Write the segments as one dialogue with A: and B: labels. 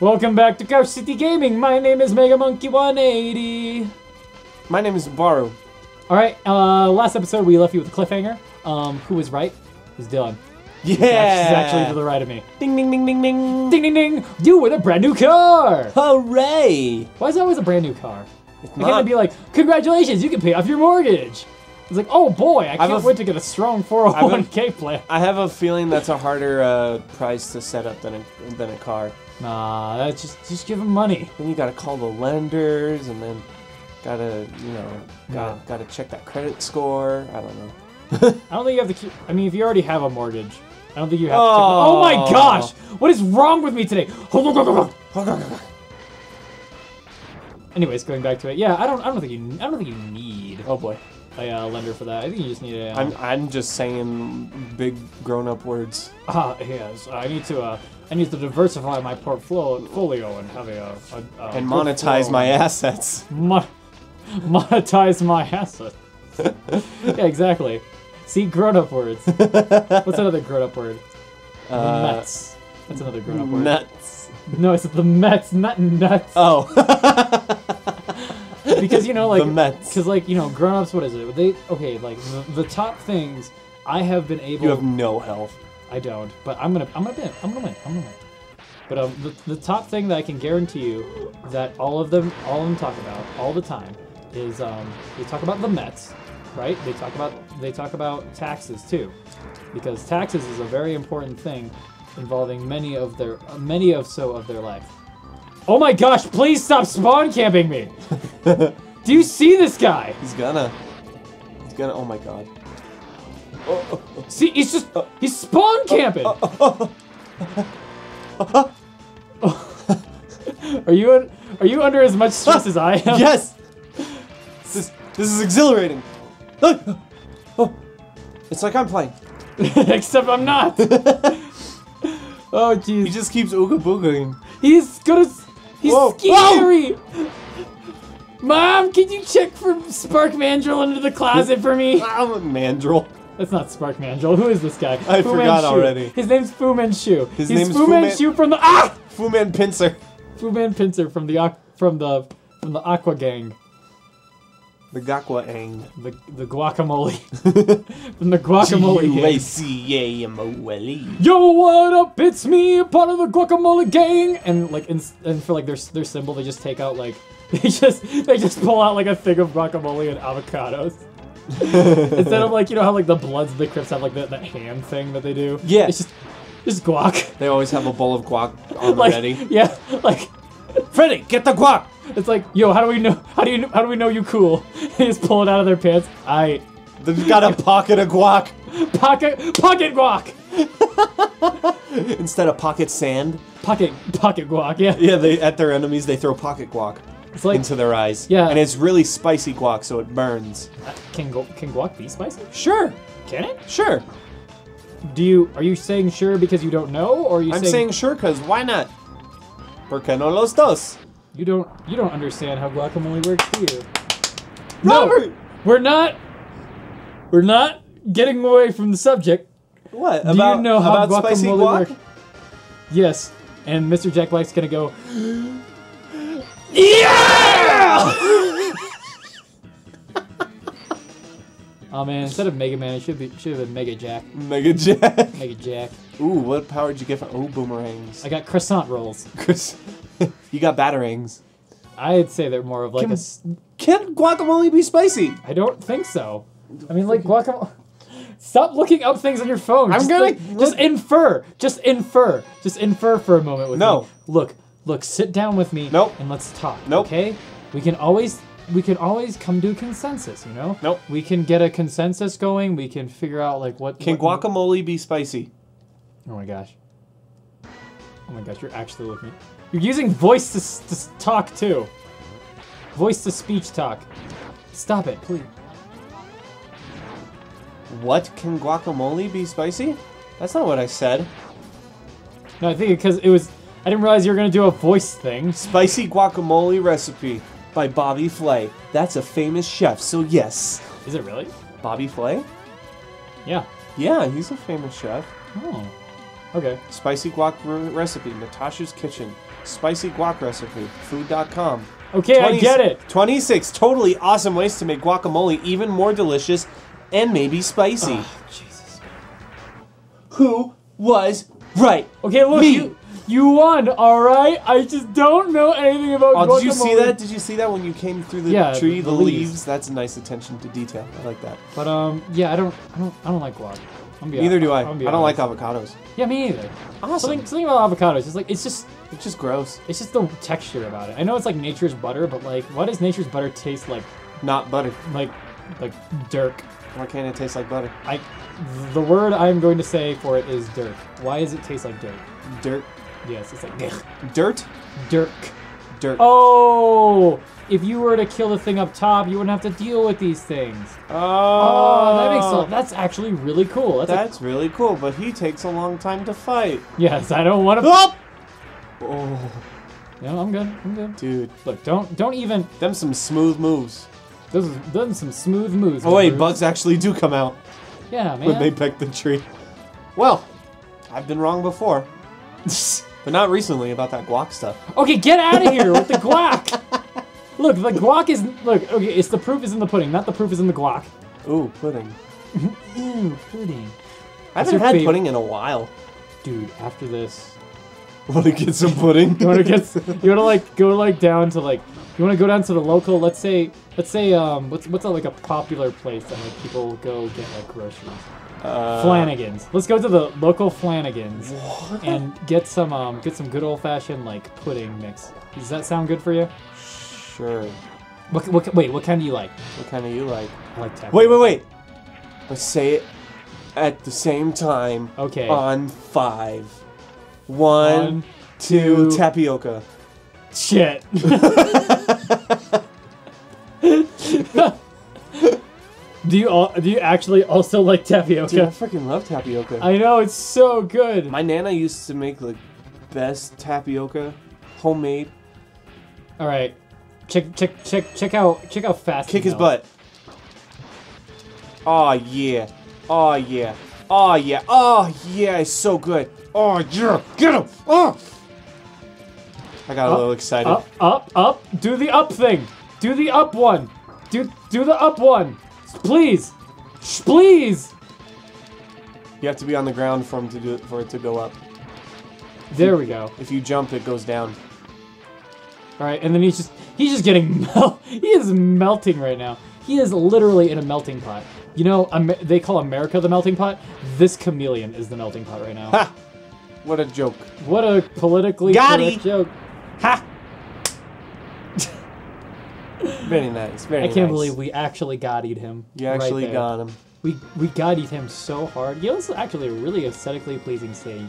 A: Welcome back to Couch City Gaming. My name is Mega Monkey 180.
B: My name is Baru.
A: All right. Uh, last episode we left you with a cliffhanger. Um, who was right? It was Dylan.
B: Yeah.
A: She's actually to the right of me.
B: Ding ding ding ding ding.
A: Ding ding ding! You win a brand new car.
B: Hooray!
A: Why is it always a brand new car?
B: It's
A: I can't be like, congratulations, you can pay off your mortgage. It's like, oh boy, I can't wait to get a strong 401k plan.
B: I have a feeling that's a harder uh, price to set up than a than a car.
A: Nah, that's just just give him money.
B: Then you gotta call the lenders, and then gotta you know gotta
A: Yeah.
B: gotta check that credit score. I don't know.
A: I don't think you have to keep. I mean, if you already have a mortgage, I don't think you have to. Check oh my
B: Oh.
A: gosh! What is wrong with me today? Anyways, going back to it, yeah, I don't. I don't think you. I don't think you need
B: Oh boy,
A: a uh, lender for that. I think you just need a.
B: I'm
A: Um,
B: I'm just saying big grown up words.
A: ah, yes, I need to. Uh, I need to diversify my portfolio and have a. a, a
B: And monetize my assets.
A: Mon- monetize my assets. yeah, exactly. See, grown-up words. What's another grown-up word? The
B: Uh,
A: Mets. That's another grown-up word.
B: nuts.
A: No, it's the Mets, not nuts.
B: Oh.
A: because you know, like
B: The Mets.
A: Because like you know, grown-ups. What is it? They okay? Like the, the top things I have been able.
B: you have no health.
A: I don't, but I'm gonna. I'm gonna win. I'm gonna win. I'm gonna win. But um, the, the top thing that I can guarantee you that all of them, all of them talk about all the time is um, they talk about the Mets, right? They talk about they talk about taxes too, because taxes is a very important thing involving many of their many of so of their life. Oh my gosh! Please stop spawn camping me. Do you see this guy?
B: He's gonna. He's gonna. Oh my god.
A: See, he's just he's spawn camping. Are you un- are you under as much stress as I am?
B: Yes. This this is exhilarating. Look. Oh. It's like I'm playing.
A: Except I'm not. oh jeez.
B: He just keeps ooga booging.
A: He's gonna. s- He's
B: Whoa.
A: scary. Mom, can you check for Spark Mandrill under the closet for me?
B: I'm a mandrill.
A: That's not Spark Mandrill. Who is this guy?
B: I
A: Fu
B: forgot
A: Manchu.
B: already.
A: His name's Fu Manchu.
B: His
A: He's
B: name's
A: Fu
B: Fu Man-
A: Manchu from the ah
B: Fu Man Pincer.
A: Fu Man Pincer from the from the from the Aqua Gang.
B: The Gakwa Ang.
A: The the guacamole. from the guacamole gang.
B: G-U-A-C-A-M-O-L-E.
A: Yo, what up? It's me, a part of the guacamole gang. And like, in, and for like their their symbol, they just take out like they just they just pull out like a thing of guacamole and avocados. Instead of like you know how like the Bloods of the Crips have like that that hand thing that they do.
B: Yeah.
A: It's just just guac.
B: They always have a bowl of guac on the
A: Like
B: ready.
A: yeah, like
B: Freddy, get the guac!
A: it's like yo, how do we know? How do you how do we know you cool? they just pull it out of their pants. I
B: They've got a pocket of guac
A: pocket pocket guac.
B: instead of pocket sand.
A: Pocket pocket guac. Yeah.
B: Yeah, they at their enemies they throw pocket guac
A: It's like
B: into their eyes.
A: Yeah.
B: and it's really spicy guac, so it burns.
A: Uh, can gu- can guac be spicy?
B: Sure,
A: Can it?
B: sure.
A: Do you are you saying sure because you don't know, or are you
B: I'm
A: saying,
B: saying sure, cause why not? Porque no los dos?
A: you don't you don't understand how guacamole works, do you?
B: Robert!
A: No, we're not. We're not getting away from the subject.
B: What
A: Do
B: about
A: you know how
B: about spicy
A: guacamole
B: guac?
A: works? Yes, and Mr. Jack Black's gonna go. Oh man, instead of Mega Man, it should be should have been Mega Jack.
B: Mega Jack.
A: Mega Jack.
B: Ooh, what power did you get from? Ooh, boomerangs.
A: I got croissant rolls.
B: You got batarangs.
A: I'd say they're more of like
B: Can-
A: a.
B: Can guacamole be spicy?
A: I don't think so. I mean, like guacamole. Stop looking up things on your phone.
B: I'm
A: just,
B: gonna
A: like, just infer. Just infer. Just infer for a moment with
B: No.
A: me. Look, look. Sit down with me.
B: Nope.
A: And let's talk.
B: Nope.
A: Okay. We can always we can always come to a consensus. You know.
B: Nope.
A: We can get a consensus going. We can figure out like what.
B: Can
A: what-
B: guacamole be spicy?
A: Oh my gosh. Oh my gosh, you're actually looking. You're using voice to, to talk too. Voice to speech talk. Stop it, please.
B: What can guacamole be spicy? That's not what I said.
A: No, I think because it was. I didn't realize you were gonna do a voice thing.
B: Spicy guacamole recipe by Bobby Flay. That's a famous chef, so yes.
A: Is it really?
B: Bobby Flay?
A: Yeah.
B: Yeah, he's a famous chef.
A: Oh. Okay.
B: Spicy guac re- recipe, Natasha's Kitchen. Spicy guac recipe. Food.com.
A: Okay, I get it.
B: 26 totally awesome ways to make guacamole even more delicious and maybe spicy.
A: Oh, Jesus.
B: Who was right?
A: Okay, look,
B: Me.
A: you you won. All right. I just don't know anything about.
B: Oh, did you see that? Did you see that when you came through the
A: Yeah,
B: tree,
A: the
B: the,
A: leaves.
B: leaves? That's a nice attention to detail. I like that.
A: But um, yeah, I don't, I don't, I don't like guac.
B: Neither do I. I don't like avocados.
A: Yeah, me either.
B: Awesome.
A: Something, something about avocados. It's like it's just,
B: It's just gross.
A: it's just the texture about it. I know it's like nature's butter, but like, why does nature's butter taste like,
B: Not butter.
A: like, like dirk?
B: Why can't it taste like butter?
A: I, the word I'm going to say for it is dirk. Why does it taste like dirt?
B: Dirt.
A: Yes, it's like
B: Dirt?
A: dirk.
B: Dirt.
A: Oh, if you were to kill the thing up top, you wouldn't have to deal with these things. Oh, that makes so, oh. that's actually really cool. That's, a-
B: really cool, but he takes a long time to fight.
A: yes, I don't want to.
B: Oh! Oh,
A: No, I'm good. I'm good.
B: dude.
A: Look, don't don't even.
B: Them some smooth moves.
A: Is done some smooth moves.
B: Oh wait, bugs actually do come out
A: Yeah, man.
B: when they peck the tree. Well, I've been wrong before, but not recently about that guac stuff.
A: okay, get out of here with the guac. look, the guac is look. Okay, it's the proof is in the pudding, not the proof is in the guac.
B: Ooh, pudding.
A: Ooh, pudding.
B: I
A: What's
B: haven't had
A: favorite-
B: pudding in a while.
A: Dude, after this,
B: Want to get some pudding?
A: you wanna get you wanna like go like down to like you wanna go down to the local. Let's say let's say um what's what's a, like a popular place that like people go get like groceries.
B: Uh,
A: Flanagan's. Let's go to the local Flanagan's and get some um get some good old fashioned like pudding mix. Does that sound good for you?
B: Sure.
A: What, what wait? What kind do you like?
B: What kind do you like?
A: I like tapioca.
B: Wait, wait, wait. Let's say it at the same time
A: Okay.
B: on five. One,
A: One,
B: two,
A: two.
B: tapioca.
A: Shit. do you all, do you actually also like tapioca?
B: Dude, I freaking love tapioca.
A: I know it's so good.
B: My nana used to make the best tapioca, homemade.
A: All right, check check check check out check out fast.
B: Kick his butt. Oh yeah. Oh yeah. Oh yeah. Oh yeah. It's so good. Oh yeah. Get him. Oh. I got a little excited.
A: Up up up. Do the up thing. Do the up one. Do do the up one. Please, please.
B: You have to be on the ground for him to do for it to go up.
A: There we go.
B: If you jump, it goes down.
A: All right, and then he's just he's just getting mel- he is melting right now. He is literally in a melting pot. You know, Am- they call America the melting pot. This chameleon is the melting pot right now.
B: Ha! What a joke.
A: What a politically
B: Got
A: correct
B: it.
A: joke.
B: Ha! Very nice. Very
A: I can't believe we actually got eat him.
B: you actually
A: there.
B: got him.
A: We we got eat him so hard. Yeah, this is actually a really aesthetically pleasing stage.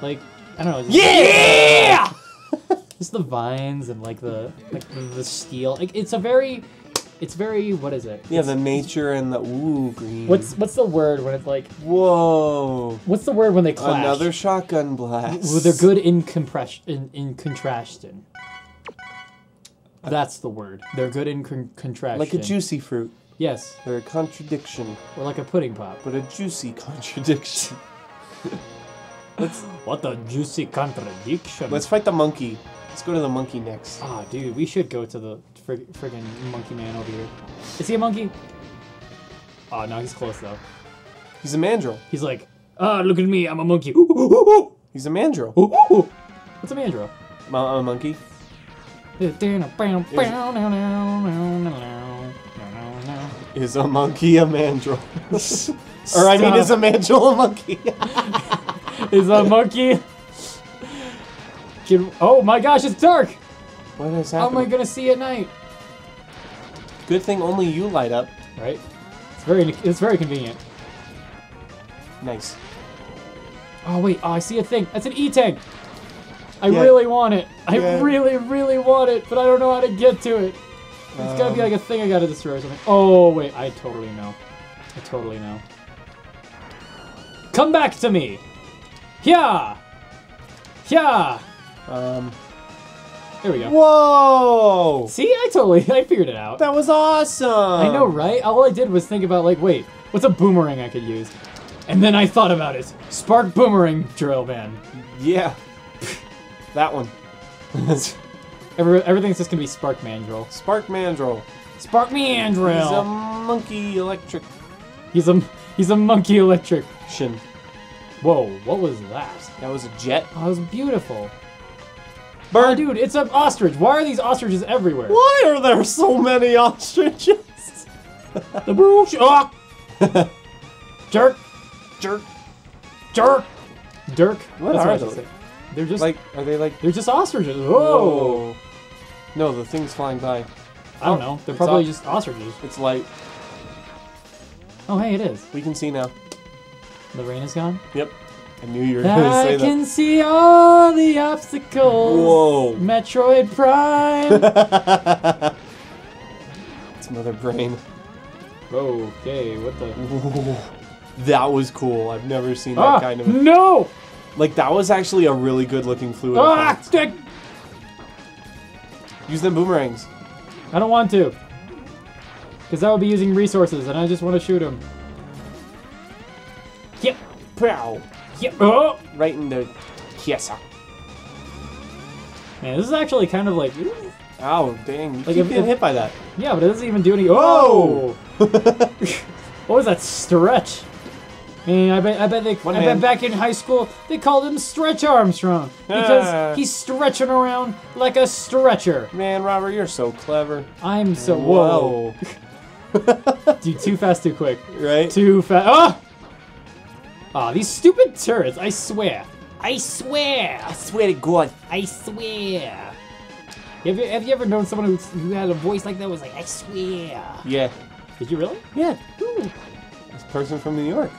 A: Like I don't know. Just,
B: Yeah!
A: Just the vines and like the like the, the steel. Like it's a very, it's very what is it?
B: Yeah,
A: It's-
B: the nature and the ooh green.
A: What's what's the word when it's like
B: whoa?
A: what's the word when they clash?
B: Another shotgun blast.
A: Well, they're good in compression in, in contrastion. That's the word. They're good in con- contrastion.
B: Like a juicy fruit.
A: Yes,
B: They're a contradiction,
A: or like a pudding pop.
B: but a juicy contradiction.
A: What a juicy contradiction.
B: let's fight the monkey. Let's go to the monkey next.
A: Ah, dude, we should go to the frig- friggin' monkey man over here. Is he a monkey? Oh no, he's close though.
B: He's a mandrill.
A: He's like, ah, look at me, I'm a monkey. Ooh, ooh, ooh, ooh.
B: He's a mandrill.
A: Ooh, ooh, ooh. What's a mandrill?
B: Mo- a monkey. Is a monkey a mandrill? or I mean, is a mandrill a monkey?
A: Is a monkey? Can, oh my gosh, it's dark!
B: what is
A: How am I gonna see at night?
B: Good thing only you light up.
A: Right? It's very it's very convenient.
B: Nice.
A: Oh wait, oh I see a thing. That's an E tank. I
B: Yeah.
A: really want it. I
B: Yeah.
A: really, really want it, but I don't know how to get to it. It's gotta be
B: Um,
A: like a thing I gotta destroy or something. Oh wait, I totally know. I totally know. Come back to me! Yeah! Yeah!
B: Um.
A: There we go.
B: Whoa!
A: See, I totally, I figured it out.
B: That was awesome.
A: I know, right? All I did was think about, like, wait, what's a boomerang I could use? And then I thought about it. Spark boomerang drill, man.
B: Yeah. That one.
A: Every, everything's just gonna be Spark Mandrill.
B: Spark Mandrill.
A: Spark
B: He's a monkey electric
A: He's a he's a monkey electric.
B: shin.
A: Whoa, what was that?
B: That was a jet.
A: Oh, that was beautiful. Oh, dude, it's an ostrich. Why are these ostriches everywhere?
B: Why are there so many ostriches?
A: The bush. Ah! Oh! Jerk.
B: Jerk.
A: Jerk. Dirk.
B: What
A: That's
B: are
A: should
B: those?
A: They're just
B: Like, are they like?
A: they're just ostriches. Whoa.
B: No, the thing's flying by.
A: I don't know. They're
B: It's
A: probably just ostriches.
B: It's light.
A: Oh, hey, it is.
B: We can see now.
A: The rain is gone.
B: Yep. I knew you were gonna say that.
A: I can see all the obstacles.
B: Whoa.
A: Metroid Prime.
B: it's Mother Brain.
A: okay, what the?
B: That was cool. I've never seen that
A: Ah,
B: kind of.
A: no!
B: Like that was actually a really good looking fluid.
A: Ah,
B: effect.
A: stick!
B: Use them boomerangs.
A: I don't want to. Because that would be using resources, and I just want to shoot him. Yep,
B: Pow!
A: yep. Oh!
B: Right in the kiesa.
A: Man, this is actually kind of like.
B: Ow! Dang! You
A: Like,
B: keep getting hit by that.
A: Yeah, but it doesn't even do any. Oh!
B: Whoa!
A: what was that stretch? Man, I bet I bet they
B: One
A: I
B: hand.
A: bet back in high school they called him Stretch Armstrong because
B: Ah.
A: he's stretching around like a stretcher.
B: Man, Robert, you're so clever.
A: I'm so whoa, dude, too fast, too quick,
B: right?
A: too fast. Ah! Ah, these stupid turrets! I swear, I swear,
B: I swear to God.
A: I swear. Have you, have you ever known someone who, who had a voice like that was like, I swear?
B: Yeah.
A: Did you really?
B: Yeah.
A: Ooh.
B: This person from New York,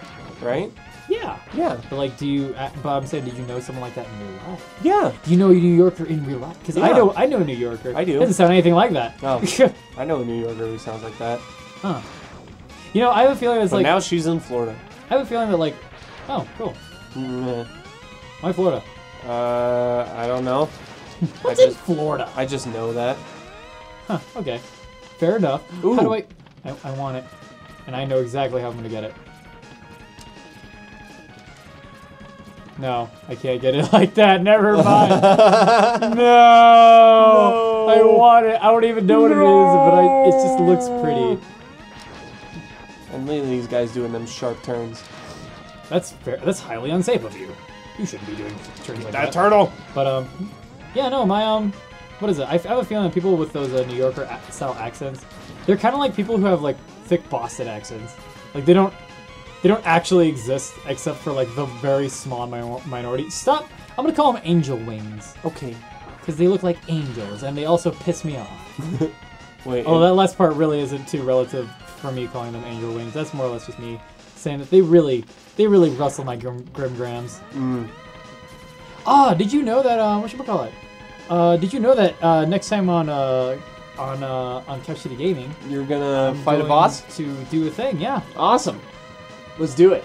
B: right?
A: Yeah.
B: Yeah.
A: But like, do you? uh, But I'm saying, did you know someone like that in real life?
B: Yeah.
A: Do you know a New Yorker in real life? Because I
B: Yeah.
A: know, I know a New Yorker.
B: I do.
A: Doesn't sound anything like that.
B: Oh. I know a New Yorker who sounds like that.
A: huh. You know, I have a feeling it's
B: But
A: like
B: now she's in Florida.
A: I have a feeling that like, oh, cool.
B: Mm,
A: Why Florida?
B: Uh, I don't know.
A: What's
B: I
A: in
B: just,
A: Florida?
B: I just know that.
A: Huh. Okay. Fair enough. How do I, I? I want it, and I know exactly how I'm gonna get it. No, I can't get it like that. Never mind. no, I want it. I don't even know what it is, but I, it just looks pretty.
B: And lately, these guys doing them sharp turns.
A: That's fair. That's highly unsafe of you. You shouldn't be doing turns like that.
B: That turtle.
A: But um, yeah, no, my um, what is it? I have a feeling that people with those uh, New Yorker style accents, they're kind of like people who have like thick Boston accents. Like they don't, they don't actually exist except for like the very small mi- minority. Stop! I'm gonna call them angel wings
B: Okay.
A: because they look like angels and they also piss me off.
B: Wait.
A: Oh, that last part really isn't too relative for me calling them angel wings. That's more or less just me saying that they really, they really rustle my grim, grim grams.
B: Mm.
A: Ah, did you know that? Uh, what should we call it? Uh, did you know that uh, next time on uh, on uh, on Couch City Gaming,
B: You're gonna
A: I'm
B: fight a boss?
A: to do a thing? Yeah.
B: Awesome. Let's do it.